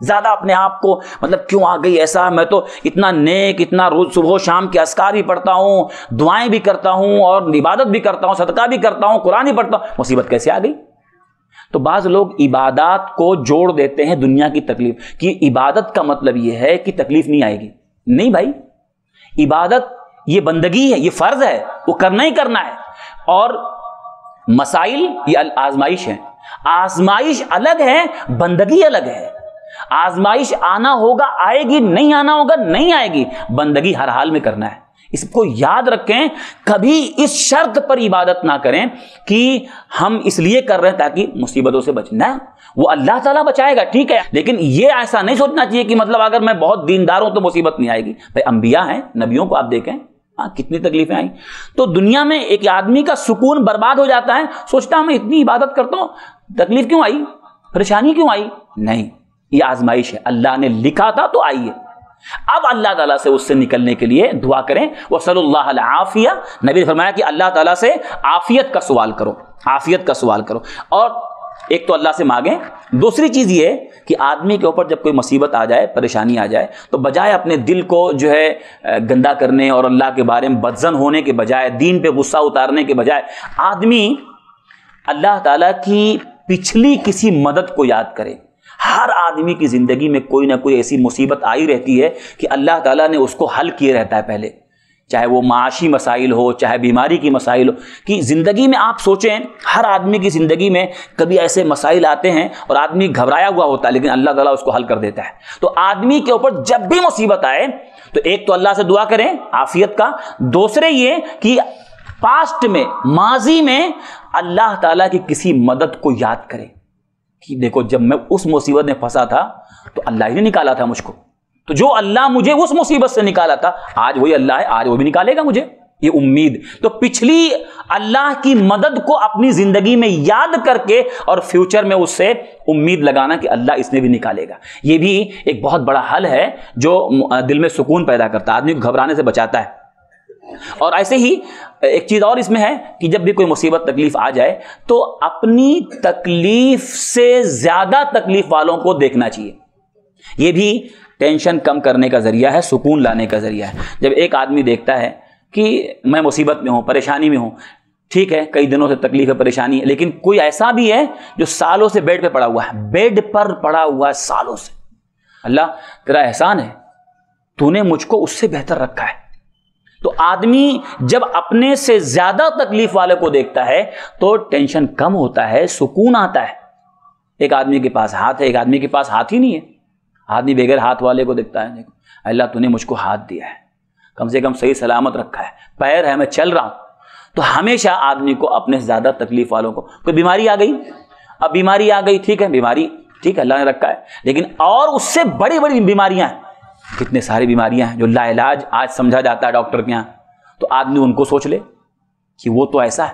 زیادہ اپنے آپ کو مطلب کیوں آ گئی ایسا؟ میں تو اتنا نیک، اتنا روز صبح و شام کے اسکار بھی پڑھتا ہوں، دعائیں بھی کرتا ہوں اور عبادت بھی کرتا ہوں، صدقہ بھی کرتا ہوں، قرآن بھی پڑھتا ہوں، مصیبت کیسے آ گئی؟ تو بعض لوگ عبادات کو جوڑ دیتے ہیں دنیا کی تکلیف۔ کہ عبادت کا مطلب یہ ہے کہ تکلیف نہیں آئے گی۔ نہیں بھائی، عبادت یہ بندگی ہے، یہ فرض ہے، وہ کرنا ہی کرنا ہے۔ اور مسائل یہ آزمائش ہے آزمائش الگ ہے، بندگی الگ ہے۔ آزمائش آنا ہوگا، آئے گی، نہیں آنا ہوگا، نہیں آئے گی، بندگی ہر حال میں کرنا ہے۔ اس کو یاد رکھیں، کبھی اس شرط پر عبادت نہ کریں کہ ہم اس لیے کر رہے ہیں تاکہ مصیبتوں سے بچنا وہ اللہ تعالیٰ بچائے گا، ٹھیک ہے، لیکن یہ ایسا نہیں سوچنا چاہیے کہ مطلب اگر میں بہت دیندار ہوں تو مصیبت نہیں آئے گی۔ بھائی، انبیاء ہیں، نبیوں کو آپ دیکھیں۔ ہاں کتنی تکلیفیں آئیں۔ تو دنیا میں ایک آدمی کا سکون برباد ہو جاتا ہے۔ سوچتا ہوں میں اتنی عبادت کرتا ہوں، تکلیف کیوں آئی؟ پریشانی کیوں آئی؟ نہیں۔ یہ آزمائش ہے۔ اللہ نے لکھا تھا تو آئیے۔ اب اللہ تعالیٰ سے اس سے نکلنے کے لیے دعا کریں۔ وہ صلی اللہ علیہ نبی نے فرمایا کہ اللہ تعالیٰ سے آفیت کا سوال کرو۔ آفیت کا سوال کرو۔ اور ایک تو اللہ سے مانگیں۔ دوسری چیز یہ کہ آدمی کے اوپر جب کوئی مصیبت آ جائے، پریشانی آ جائے، تو بجائے اپنے دل کو جو ہے گندا کرنے اور اللہ کے بارے میں بدزن ہونے کے بجائے، دین پہ غصہ اتارنے کے بجائے، آدمی اللہ تعالیٰ کی پچھلی کسی مدد کو یاد کرے۔ ہر آدمی کی زندگی میں کوئی نہ کوئی ایسی مصیبت آئی رہتی ہے کہ اللہ تعالیٰ نے اس کو حل کیے رہتا ہے پہلے۔ چاہے وہ معاشی مسائل ہو، چاہے بیماری کی مسائل ہو، کہ زندگی میں آپ سوچیں، ہر آدمی کی زندگی میں کبھی ایسے مسائل آتے ہیں اور آدمی گھبرایا ہوا ہوتا ہے، لیکن اللہ تعالیٰ اس کو حل کر دیتا ہے۔ تو آدمی کے اوپر جب بھی مصیبت آئے، تو ایک تو اللہ سے دعا کریں عافیت کا، دوسرے یہ کہ پاسٹ میں، ماضی میں اللہ تعالیٰ کی کسی مدد کو یاد کریں۔ کہ دیکھو جب میں اس مصیبت میں پھنسا تھا تو اللہ ہی نے نکالا تھا مجھ کو۔ تو جو اللہ مجھے اس مصیبت سے نکالا تھا، آج وہی اللہ ہے، آج وہ بھی نکالے گا مجھے۔ یہ امید۔ تو پچھلی اللہ کی مدد کو اپنی زندگی میں یاد کر کے اور فیوچر میں اس سے امید لگانا کہ اللہ اس میں بھی نکالے گا۔ یہ بھی ایک بہت بڑا حل ہے جو دل میں سکون پیدا کرتا ہے، آدمی کو گھبرانے سے بچاتا ہے۔ اور ایسے ہی ایک چیز اور اس میں ہے کہ جب بھی کوئی مصیبت، تکلیف آ جائے تو اپنی تکلیف سے زیادہ تکلیف والوں کو دیکھنا چاہیے۔ یہ بھی ٹینشن کم کرنے کا ذریعہ ہے، سکون لانے کا ذریعہ ہے۔ جب ایک آدمی دیکھتا ہے کہ میں مصیبت میں ہوں، پریشانی میں ہوں، ٹھیک ہے، کئی دنوں سے تکلیف ہے، پریشانی ہے، لیکن کوئی ایسا بھی ہے جو سالوں سے بیڈ پہ پڑا ہوا ہے۔ بیڈ پر پڑا ہوا ہے سالوں سے۔ اللہ، تیرا احسان ہے، تو نے مجھ کو اس سے بہتر رکھا ہے۔ تو آدمی جب اپنے سے زیادہ تکلیف والے کو دیکھتا ہے تو ٹینشن کم ہوتا ہے، سکون آتا ہے۔ ایک آدمی کے پاس ہاتھ ہے، ایک آدمی کے پاس ہاتھ ہی نہیں ہے۔ آدمی بغیر ہاتھ والے کو دیکھتا ہے اللہ تو نے مجھ کو ہاتھ دیا ہے۔ کم سے کم صحیح سلامت رکھا ہے۔ پیر ہے، میں چل رہا ہوں۔ تو ہمیشہ آدمی کو اپنے سے زیادہ تکلیف والوں کو، کوئی بیماری آ گئی؟ اب بیماری آ گئی، ٹھیک ہے، بیماری ٹھیک ہے، اللہ نے رکھا ہے۔ لیکن اور اس سے بڑی بڑی بیماریاں ہیں۔ کتنے ساری بیماریاں ہیں جو لا علاج آج سمجھا جاتا ہے ڈاکٹر کے یہاں تو آدمی ان کو سوچ لے کہ وہ تو ایسا ہے۔